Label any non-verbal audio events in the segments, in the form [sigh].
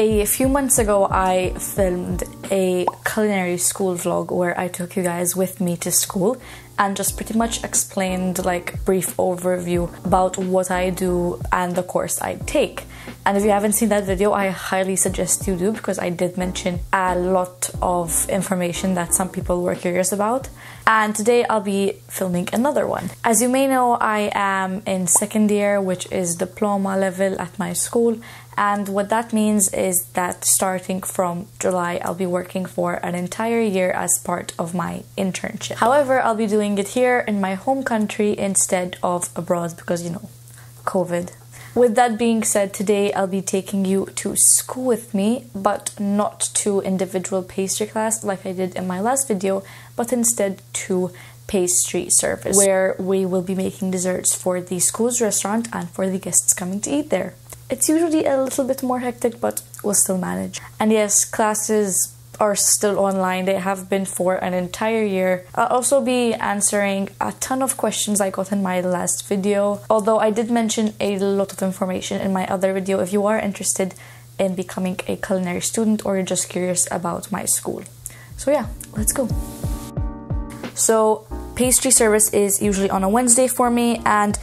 A few months ago, I filmed a culinary school vlog where I took you guys with me to school and just pretty much explained like brief overview about what I do and the course I take. And if you haven't seen that video, I highly suggest you do because I did mention a lot of information that some people were curious about. And today I'll be filming another one. As you may know, I am in second year, which is diploma level at my school. And what that means is that starting from July, I'll be working for an entire year as part of my internship. However, I'll be doing it here in my home country instead of abroad because, you know, COVID. With that being said, today I'll be taking you to school with me, but not to individual pastry class like I did in my last video, but instead to pastry service, where we will be making desserts for the school's restaurant and for the guests coming to eat there. It's usually a little bit more hectic, but we'll still manage. And yes, classes are still online. They have been for an entire year. I'll also be answering a ton of questions I got in my last video, although I did mention a lot of information in my other video if you are interested in becoming a culinary student or you're just curious about my school. So, yeah, let's go. So, pastry service is usually on a Wednesday for me, and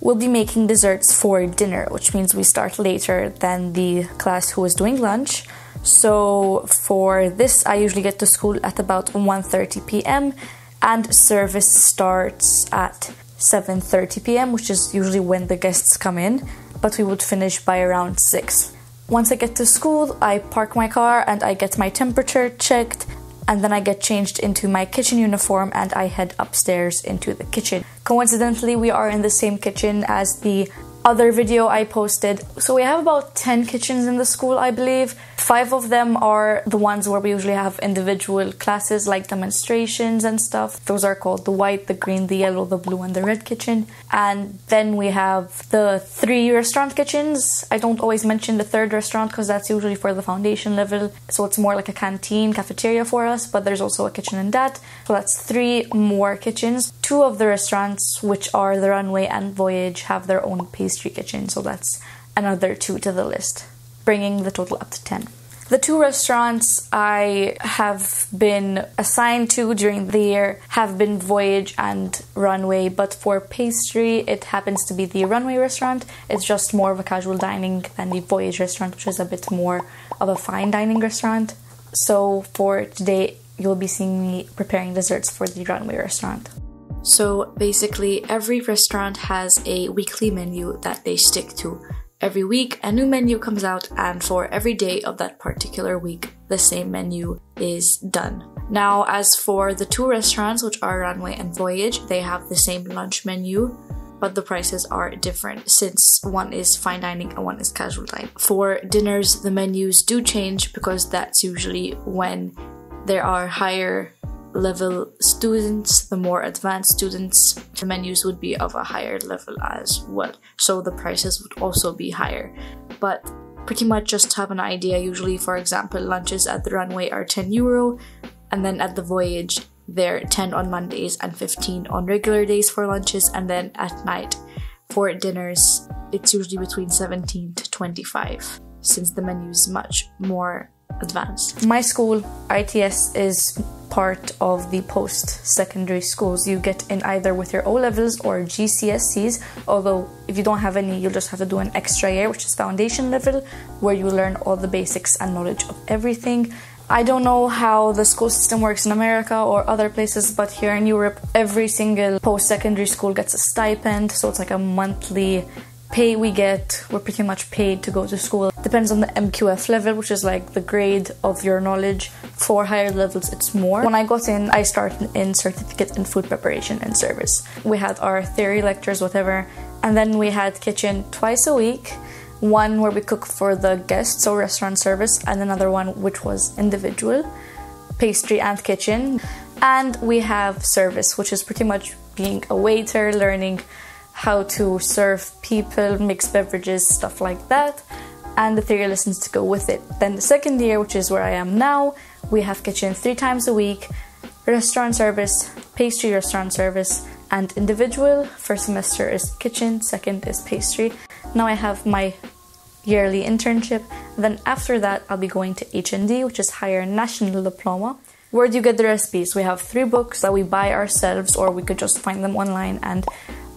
we'll be making desserts for dinner, which means we start later than the class who is doing lunch. So for this, I usually get to school at about 1:30 p.m. and service starts at 7:30 p.m., which is usually when the guests come in, but we would finish by around 6. Once I get to school, I park my car and I get my temperature checked and then I get changed into my kitchen uniform and I head upstairs into the kitchen. Coincidentally, we are in the same kitchen as the other video I posted. So we have about 10 kitchens in the school, I believe. Five of them are the ones where we usually have individual classes like demonstrations and stuff. Those are called the white, the green, the yellow, the blue, and the red kitchen. And then we have the three restaurant kitchens. I don't always mention the third restaurant because that's usually for the foundation level. So it's more like a canteen, cafeteria for us, but there's also a kitchen in that. So that's three more kitchens. Two of the restaurants, which are the Runway and Voyage, have their own pastry kitchen. So that's another two to the list bringing the total up to 10. The two restaurants I have been assigned to during the year have been Voyage and Runway, but for pastry, it happens to be the Runway restaurant. It's just more of a casual dining than the Voyage restaurant, which is a bit more of a fine dining restaurant. So for today, you'll be seeing me preparing desserts for the Runway restaurant. So basically, every restaurant has a weekly menu that they stick to. Every week, a new menu comes out, and for every day of that particular week, the same menu is done. Now, as for the two restaurants, which are Runway and Voyage, they have the same lunch menu, but the prices are different since one is fine dining and one is casual dining. For dinners, the menus do change because that's usually when there are higher level students, the more advanced students, the menus would be of a higher level as well. So the prices would also be higher. But pretty much just have an idea. Usually, for example, lunches at the runway are 10 euro, and then at the voyage, they're 10 on Mondays and 15 on regular days for lunches, and then at night for dinners, it's usually between 17 to 25 since the menu is much more advanced. My school, ITS, is part of the post secondary schools you get in either with your O levels or GCSEs. Although, if you don't have any, you'll just have to do an extra year, which is foundation level, where you learn all the basics and knowledge of everything. I don't know how the school system works in America or other places, but here in Europe, every single post secondary school gets a stipend, so it's like a monthly pay we get, we're pretty much paid to go to school. Depends on the MQF level, which is like the grade of your knowledge. For higher levels, it's more. When I got in, I started in certificate in food preparation and service. We had our theory lectures, whatever, and then we had kitchen twice a week. One where we cook for the guests, so restaurant service, and another one which was individual, pastry and kitchen. And we have service, which is pretty much being a waiter, learning how to serve people, mix beverages, stuff like that, and the theory lessons to go with it. Then the second year, which is where I am now, we have kitchen three times a week, restaurant service, pastry restaurant service, and individual. First semester is kitchen, second is pastry. Now I have my yearly internship, Then after that, I'll be going to HND, which is Higher National Diploma. Where do you get the recipes? We have three books that we buy ourselves, or we could just find them online, and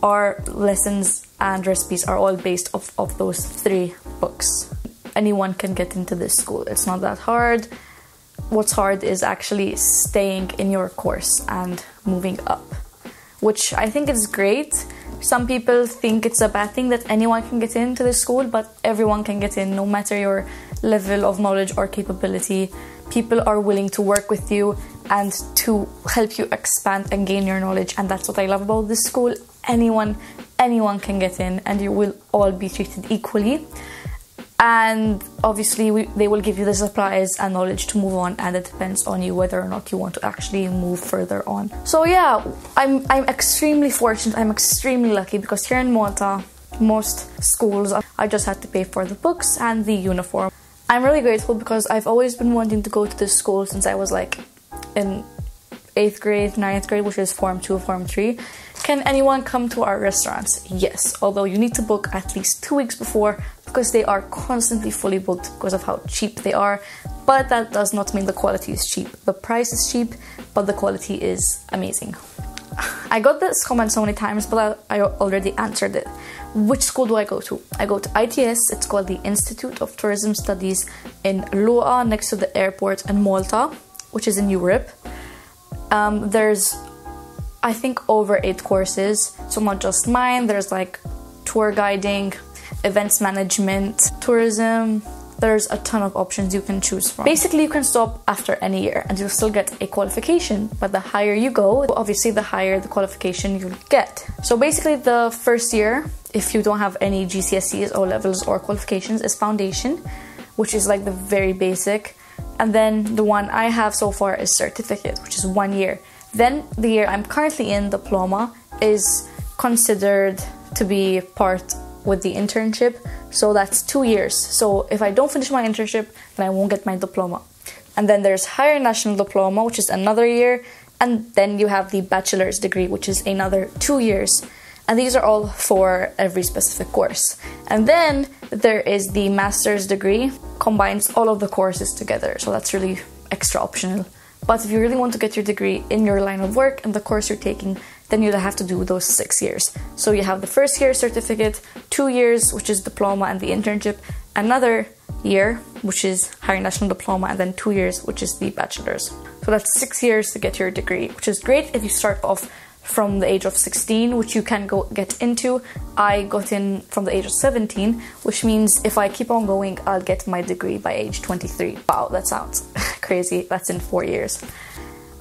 our lessons and recipes are all based off of those three books. Anyone can get into this school. It's not that hard. What's hard is actually staying in your course and moving up, which I think is great some people think it's a bad thing that anyone can get into the school, but everyone can get in no matter your level of knowledge or capability. People are willing to work with you and to help you expand and gain your knowledge, and that's what I love about this school. Anyone, anyone can get in, and you will all be treated equally. And obviously we, they will give you the supplies and knowledge to move on and it depends on you whether or not you want to actually move further on. So yeah i'm i'm extremely fortunate. I'm extremely lucky because here in malta most schools i just had to pay for the books and the uniform. I'm really grateful because i've always been wanting to go to this school since i was like in eighth grade ninth grade which is form two form three can anyone come to our restaurants? Yes, although you need to book at least two weeks before because they are constantly fully booked because of how cheap they are. But that does not mean the quality is cheap. The price is cheap, but the quality is amazing. I got this comment so many times, but I already answered it. Which school do I go to? I go to ITS, it's called the Institute of Tourism Studies in Luqa, next to the airport in Malta, which is in Europe. Um, there's I think over eight courses. So not just mine, there's like tour guiding, events management, tourism. There's a ton of options you can choose from. Basically, you can stop after any year and you'll still get a qualification. But the higher you go, obviously, the higher the qualification you'll get. So basically, the first year, if you don't have any GCSEs, O levels, or qualifications, is foundation, which is like the very basic. And then the one I have so far is certificate, which is one year. Then the year I'm currently in, diploma, is considered to be part with the internship. So that's two years. So if I don't finish my internship, then I won't get my diploma. And then there's higher national diploma, which is another year. And then you have the bachelor's degree, which is another two years. And these are all for every specific course. And then there is the master's degree, combines all of the courses together. So that's really extra optional. But if you really want to get your degree in your line of work and the course you're taking, then you'll have to do those six years. So you have the first year certificate, two years, which is diploma and the internship, another year, which is higher national diploma, and then two years, which is the bachelor's. So that's six years to get your degree, which is great if you start off from the age of 16, which you can go get into. I got in from the age of 17, which means if I keep on going, I'll get my degree by age 23. Wow, that sounds [laughs] crazy. That's in four years.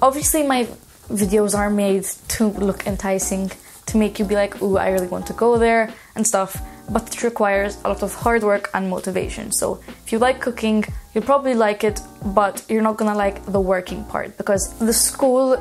Obviously, my videos are made to look enticing, to make you be like, ooh, I really want to go there and stuff. But it requires a lot of hard work and motivation. So, if you like cooking, you'll probably like it, but you're not gonna like the working part because the school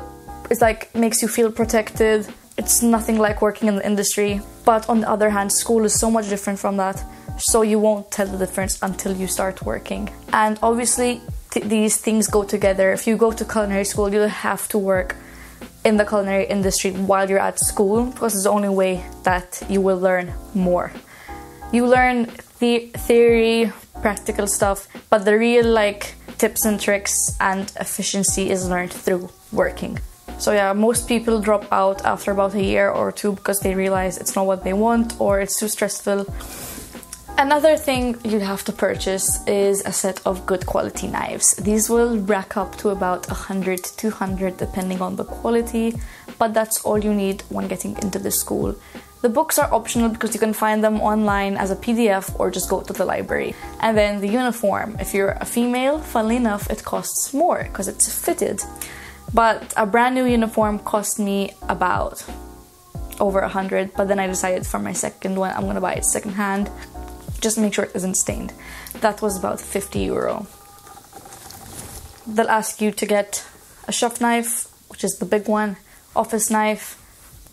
it's like makes you feel protected. It's nothing like working in the industry. But on the other hand, school is so much different from that. So you won't tell the difference until you start working. And obviously, th- these things go together. If you go to culinary school, you'll have to work in the culinary industry while you're at school because it's the only way that you will learn more. You learn the theory, practical stuff, but the real like tips and tricks and efficiency is learned through working. So yeah, most people drop out after about a year or two because they realize it's not what they want or it's too stressful. Another thing you'd have to purchase is a set of good quality knives. These will rack up to about 100 to 200 depending on the quality, but that's all you need when getting into the school. The books are optional because you can find them online as a PDF or just go to the library. And then the uniform, if you're a female, funnily enough, it costs more because it's fitted. But a brand new uniform cost me about over a hundred. But then I decided for my second one, I'm gonna buy it secondhand, just make sure it isn't stained. That was about 50 euro. They'll ask you to get a chef knife, which is the big one, office knife,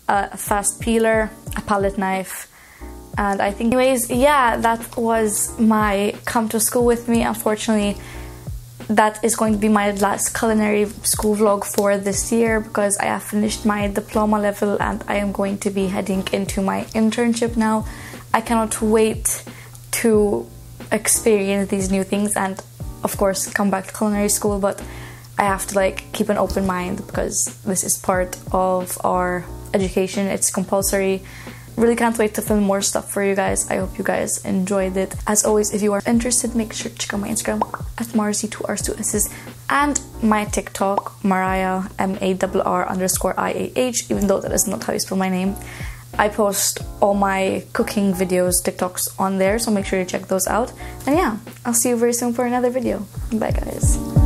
a fast peeler, a palette knife, and I think, anyways, yeah, that was my come to school with me. Unfortunately, that is going to be my last culinary school vlog for this year because I have finished my diploma level and I am going to be heading into my internship now. I cannot wait to experience these new things and of course come back to culinary school but I have to like keep an open mind because this is part of our education. It's compulsory. Really can't wait to film more stuff for you guys. I hope you guys enjoyed it. As always, if you are interested, make sure to check out my Instagram at Marzi2Rs2Ss and my TikTok, Mariah M A R R underscore I A H, even though that is not how you spell my name. I post all my cooking videos, TikToks on there, so make sure you check those out. And yeah, I'll see you very soon for another video. Bye, guys.